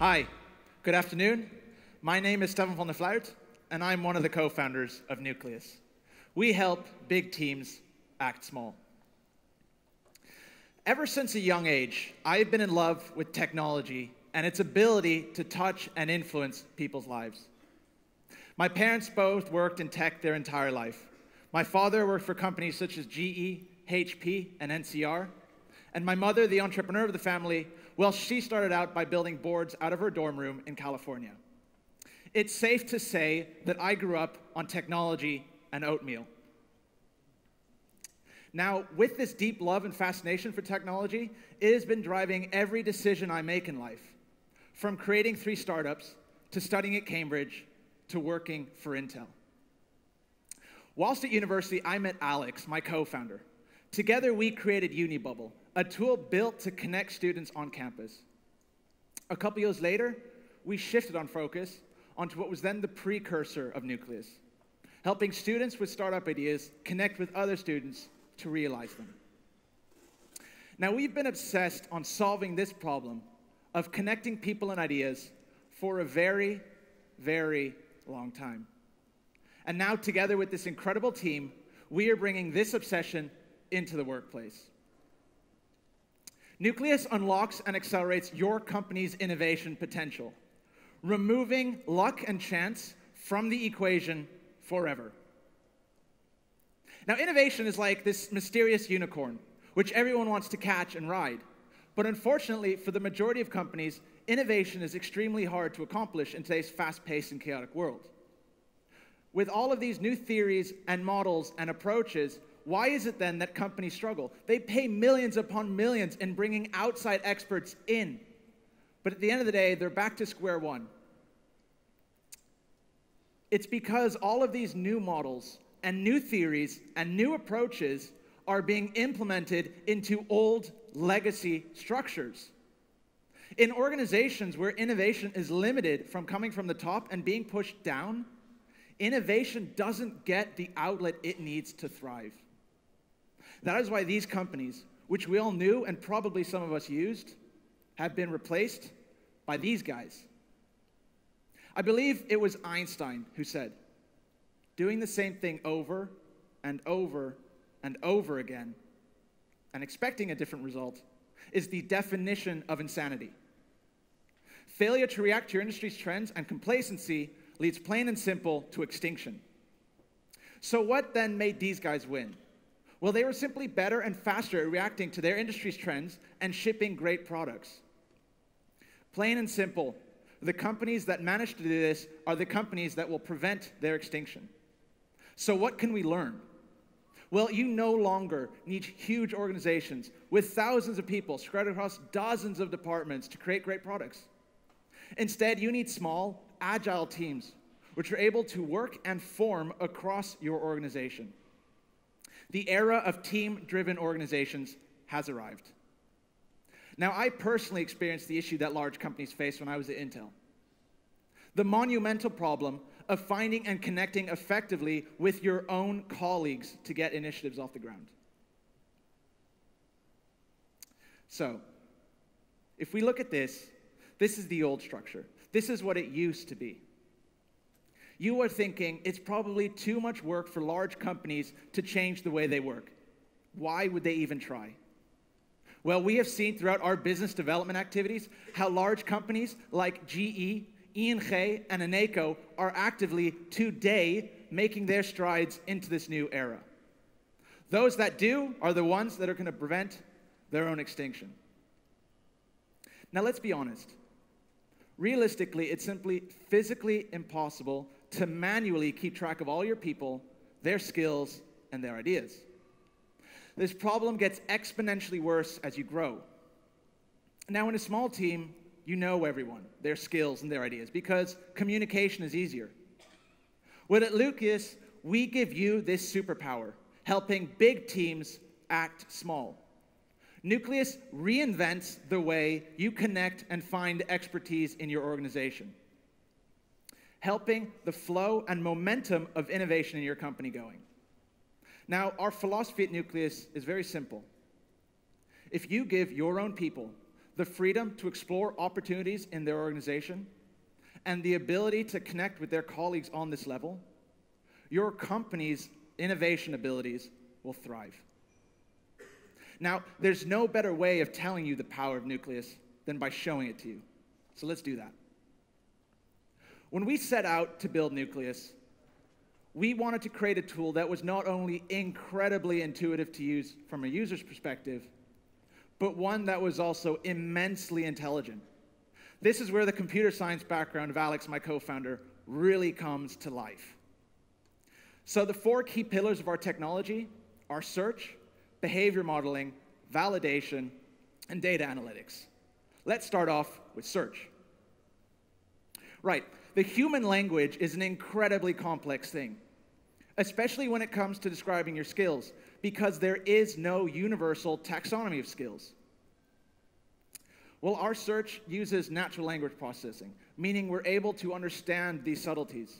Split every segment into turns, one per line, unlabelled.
Hi, good afternoon. My name is Stefan van der Fluit, and I'm one of the co founders of Nuklius. We help big teams act small. Ever since a young age, I've been in love with technology and its ability to touch and influence people's lives. My parents both worked in tech their entire life. My father worked for companies such as GE, HP, and NCR. And my mother, the entrepreneur of the family, well, she started out by building boards out of her dorm room in California. It's safe to say that I grew up on technology and oatmeal. Now, with this deep love and fascination for technology, it has been driving every decision I make in life, from creating three startups to studying at Cambridge to working for Intel. Whilst at university, I met Alex, my co founder. Together, we created Unibubble, a tool built to connect students on campus. A couple years later, we shifted on focus onto what was then the precursor of Nuklius, helping students with startup ideas connect with other students to realize them. Now, we've been obsessed on solving this problem of connecting people and ideas for a very, very long time. And now, together with this incredible team, we are bringing this obsession into the workplace. Nuklius unlocks and accelerates your company's innovation potential, removing luck and chance from the equation forever. Now, innovation is like this mysterious unicorn, which everyone wants to catch and ride. But unfortunately, for the majority of companies, innovation is extremely hard to accomplish in today's fast paced and chaotic world. With all of these new theories and models and approaches, why is it then that companies struggle? They pay millions upon millions in bringing outside experts in. But at the end of the day, they're back to square one. It's because all of these new models and new theories and new approaches are being implemented into old legacy structures. In organizations where innovation is limited from coming from the top and being pushed down, innovation doesn't get the outlet it needs to thrive. That is why these companies, which we all knew and probably some of us used, have been replaced by these guys. I believe it was Einstein who said, doing the same thing over and over and over again and expecting a different result is the definition of insanity. Failure to react to your industry's trends and complacency leads plain and simple to extinction. So, what then made these guys win? Well, they were simply better and faster at reacting to their industry's trends and shipping great products. Plain and simple, the companies that manage to do this are the companies that will prevent their extinction. So, what can we learn? Well, you no longer need huge organizations with thousands of people spread across dozens of departments to create great products. Instead, you need small, agile teams which are able to work and form across your organization. The era of team driven organizations has arrived. Now, I personally experienced the issue that large companies face when I was at Intel. The monumental problem of finding and connecting effectively with your own colleagues to get initiatives off the ground. So, if we look at this, this is the old structure. This is what it used to be. You are thinking it's probably too much work for large companies to change the way they work. Why would they even try? Well, we have seen throughout our business development activities how large companies like GE, ING, and Eneco are actively today making their strides into this new era. Those that do are the ones that are going to prevent their own extinction. Now, let's be honest. Realistically, it's simply physically impossible to manually keep track of all your people, their skills, and their ideas. This problem gets exponentially worse as you grow. Now, in a small team, you know everyone, their skills, and their ideas because communication is easier. Well, at Nuklius, we give you this superpower, helping big teams act small. Nuklius reinvents the way you connect and find expertise in your organization, helping the flow and momentum of innovation in your company going. Now, our philosophy at Nuklius is very simple. If you give your own people the freedom to explore opportunities in their organization, and the ability to connect with their colleagues on this level, your company's innovation abilities will thrive. Now, there's no better way of telling you the power of Nuklius than by showing it to you. So let's do that. When we set out to build Nuklius, we wanted to create a tool that was not only incredibly intuitive to use from a user's perspective, but one that was also immensely intelligent. This is where the computer science background of Alex, my co founder, really comes to life. So, the four key pillars of our technology are search, behavior modeling, validation, and data analytics. Let's start off with search. Right, the human language is an incredibly complex thing, especially when it comes to describing your skills, because there is no universal taxonomy of skills. Well, our search uses natural language processing, meaning we're able to understand these subtleties.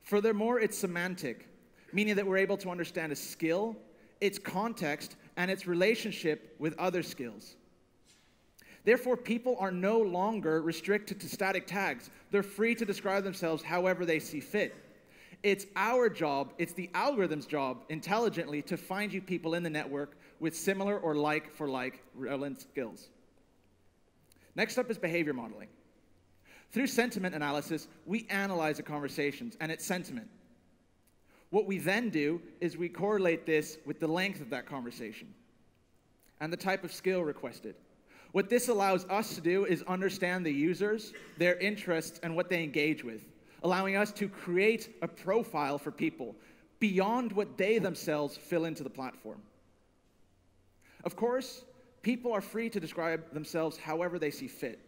Furthermore, it's semantic, meaning that we're able to understand a skill, its context, and its relationship with other skills. Therefore, people are no longer restricted to static tags. They're free to describe themselves however they see fit. It's our job, it's the algorithm's job, intelligently, to find you people in the network with similar or like for like relevant skills. Next up is behavior modeling. Through sentiment analysis, we analyze the conversations and its sentiment. What we then do is we correlate this with the length of that conversation and the type of skill requested. What this allows us to do is understand the users, their interests, and what they engage with, allowing us to create a profile for people beyond what they themselves fill into the platform. Of course, people are free to describe themselves however they see fit.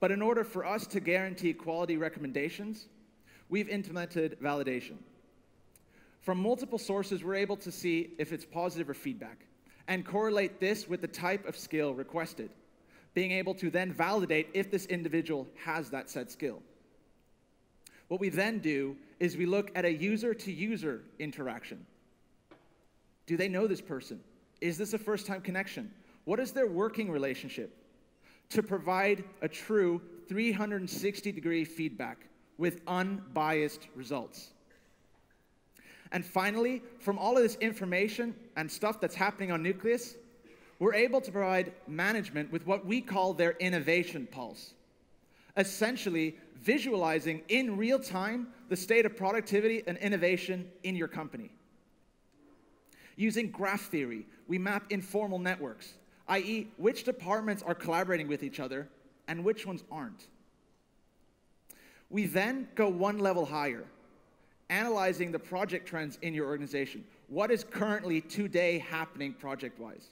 But in order for us to guarantee quality recommendations, we've implemented validation. From multiple sources, we're able to see if it's positive or feedback and correlate this with the type of skill requested being able to then validate if this individual has that said skill. What we then do is we look at a user to user interaction. Do they know this person? Is this a first time connection? What is their working relationship? To provide a true 360 degree feedback with unbiased results. And finally, from all of this information and stuff that's happening on Nuklius, we're able to provide management with what we call their innovation pulse. Essentially, visualizing in real time the state of productivity and innovation in your company. Using graph theory, we map informal networks, i.e., which departments are collaborating with each other and which ones aren't. We then go one level higher, analyzing the project trends in your organization. What is currently today happening project wise?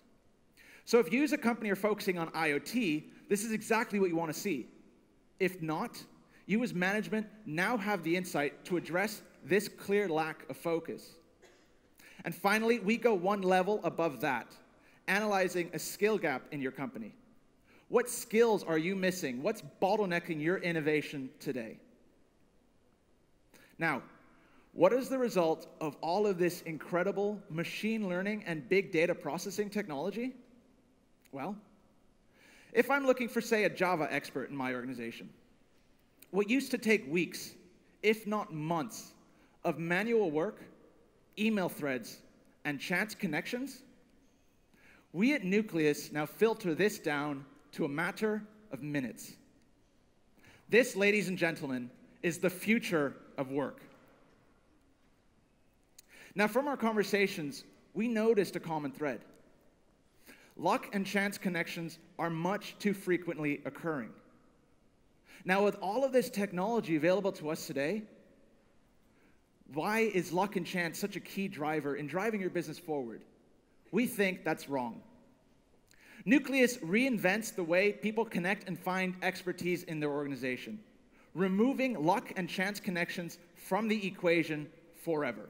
So if you as a company are focusing on IoT, this is exactly what you want to see. If not, you as management now have the insight to address this clear lack of focus. And finally, we go one level above that, analyzing a skill gap in your company. What skills are you missing? What's bottlenecking your innovation today? Now, what is the result of all of this incredible machine learning and big data processing technology? Well, if I'm looking for, say, a Java expert in my organization, what used to take weeks, if not months, of manual work, email threads, and chance connections, we at Nuklius now filter this down to a matter of minutes. This, ladies and gentlemen, is the future of work. Now, from our conversations, we noticed a common thread. Luck and chance connections are much too frequently occurring. Now, with all of this technology available to us today, why is luck and chance such a key driver in driving your business forward? We think that's wrong. Nuklius reinvents the way people connect and find expertise in their organization, removing luck and chance connections from the equation forever.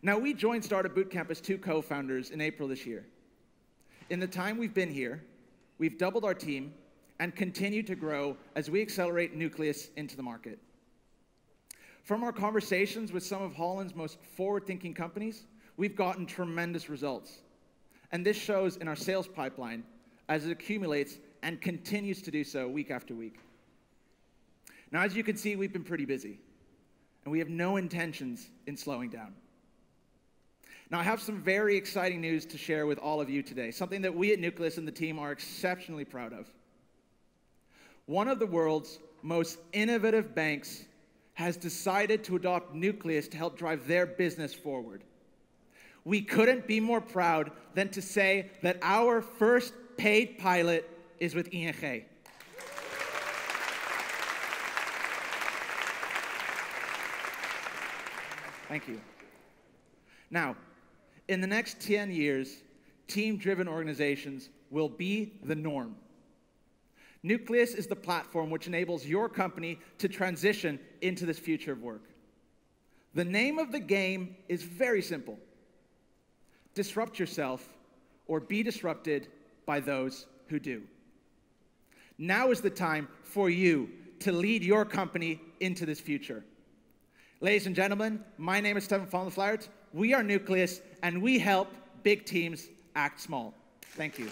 Now, we joined Startupbootcamp as two co founders in April this year. In the time we've been here, we've doubled our team and continue to grow as we accelerate Nuklius into the market. From our conversations with some of Holland's most forward thinking companies, we've gotten tremendous results. And this shows in our sales pipeline, as it accumulates and continues to do so week after week. Now, as you can see, we've been pretty busy, and we have no intentions in slowing down. Now, I have some very exciting news to share with all of you today, something that we at Nuklius and the team are exceptionally proud of. One of the world's most innovative banks has decided to adopt Nuklius to help drive their business forward. We couldn't be more proud than to say that our first paid pilot is with ING. Thank you. Now, in the next 10 years, team driven organizations will be the norm. Nuklius is the platform which enables your company to transition into this future of work. The name of the game is very simple disrupt yourself or be disrupted by those who do. Now is the time for you to lead your company into this future. Ladies and gentlemen, my name is Stefan Flaert. We are Nuklius, and we help big teams act small. Thank you.